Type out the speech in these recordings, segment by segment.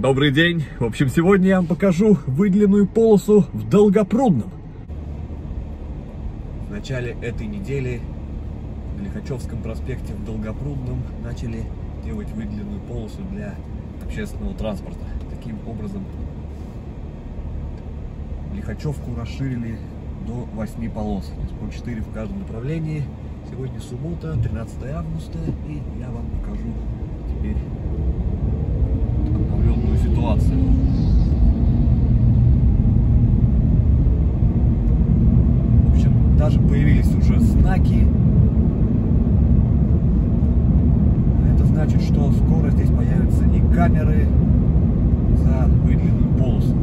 Добрый день. В общем, сегодня я вам покажу выделенную полосу в Долгопрудном. В начале этой недели на Лихачевском проспекте в Долгопрудном начали делать выделенную полосу для общественного транспорта. Таким образом, Лихачевку расширили до 8 полос, то есть по 4 в каждом направлении. Сегодня суббота, 13 августа, и я вам покажу теперь обновленную ситуацию. В общем, даже появились уже знаки. Это значит, что скоро здесь появятся и камеры за выделенную полосу.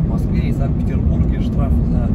В Москве и Санкт-Петербурге штраф за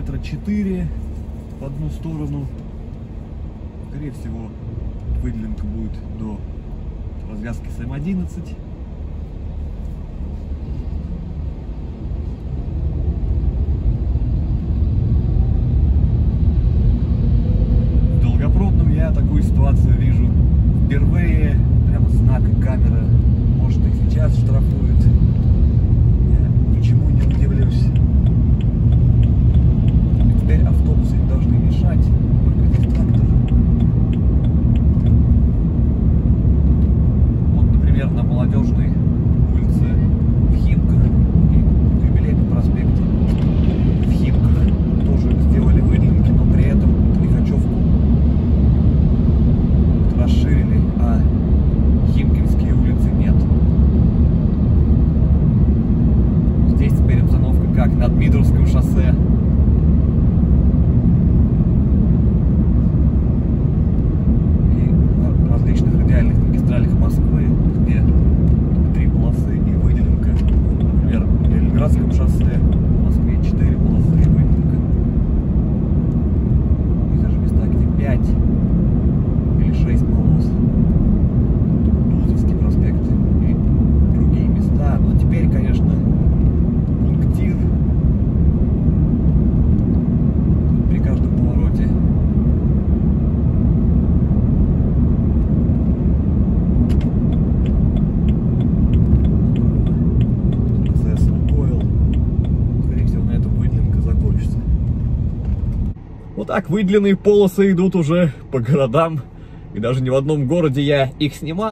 километра 4 в одну сторону. Скорее всего, выделенка будет до развязки с М11. В Долгопрудном я такую ситуацию вижу впервые. Прямо знак камера. Может и сейчас штрафуют. Я ничему не удивлюсь. warszawską szosę Вот так выделенные полосы идут уже по городам. И даже не в одном городе я их снимал.